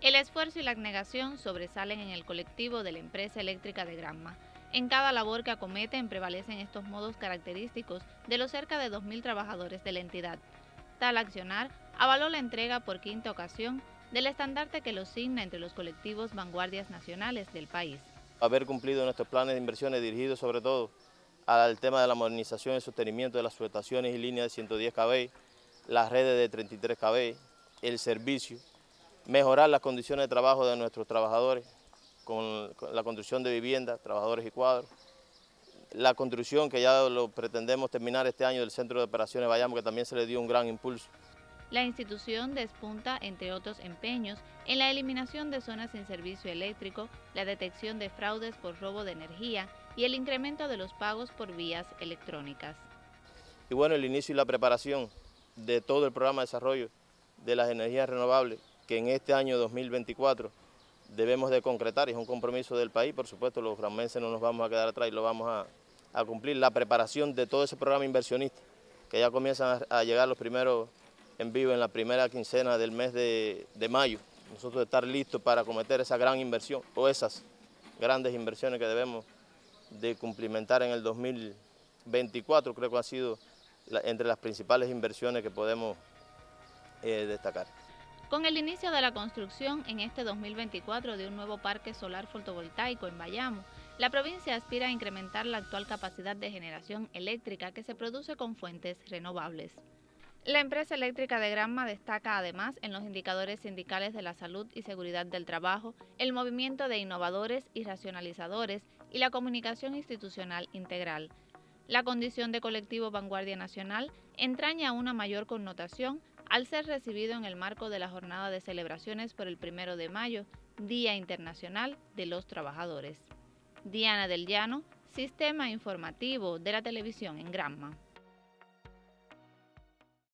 El esfuerzo y la abnegación sobresalen en el colectivo de la empresa eléctrica de Granma. En cada labor que acometen prevalecen estos modos característicos de los cerca de 2.000 trabajadores de la entidad. Tal accionar avaló la entrega por quinta ocasión del estandarte que lo signa entre los colectivos vanguardias nacionales del país. Haber cumplido nuestros planes de inversiones dirigidos sobre todo al tema de la modernización y sostenimiento de las subestaciones y líneas de 110 kV, las redes de 33 kV, el servicio, mejorar las condiciones de trabajo de nuestros trabajadores con, la construcción de viviendas, trabajadores y cuadros, la construcción que ya lo pretendemos terminar este año del Centro de Operaciones Bayamo, que también se le dio un gran impulso. La institución despunta, entre otros empeños, en la eliminación de zonas sin servicio eléctrico, la detección de fraudes por robo de energía y el incremento de los pagos por vías electrónicas. Y bueno, el inicio y la preparación de todo el programa de desarrollo de las energías renovables que en este año 2024 debemos de concretar, y es un compromiso del país, por supuesto los granmenses no nos vamos a quedar atrás y lo vamos a, cumplir, la preparación de todo ese programa inversionista, que ya comienzan a, llegar los primeros en vivo en la primera quincena del mes de, mayo, nosotros estar listos para cometer esa gran inversión o esas grandes inversiones que debemos de cumplimentar en el 2024, creo que ha sido entre las principales inversiones que podemos eh, destacar. Con el inicio de la construcción en este 2024 de un nuevo parque solar fotovoltaico en Bayamo, la provincia aspira a incrementar la actual capacidad de generación eléctrica que se produce con fuentes renovables. La empresa eléctrica de Granma destaca además en los indicadores sindicales de la salud y seguridad del trabajo, el movimiento de innovadores y racionalizadores y la comunicación institucional integral. La condición de colectivo Vanguardia Nacional entraña una mayor connotación al ser recibido en el marco de la jornada de celebraciones por el primero de mayo, Día Internacional de los Trabajadores. Diana del Llano, Sistema Informativo de la Televisión en Granma.